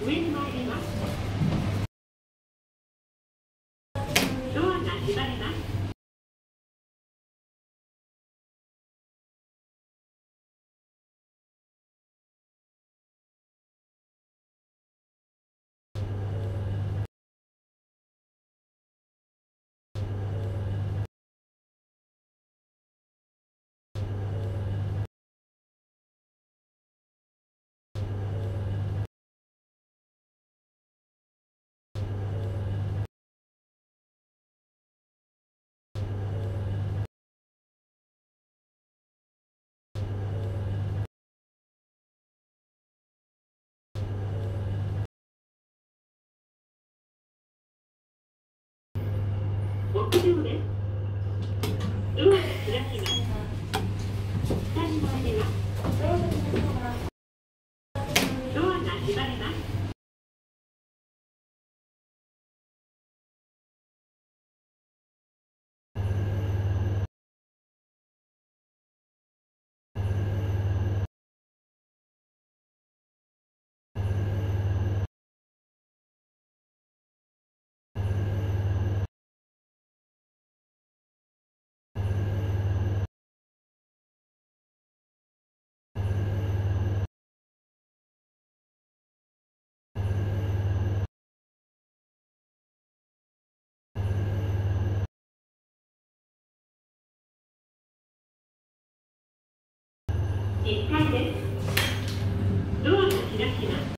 Wind 屋上です。1回です。ドアが開きます。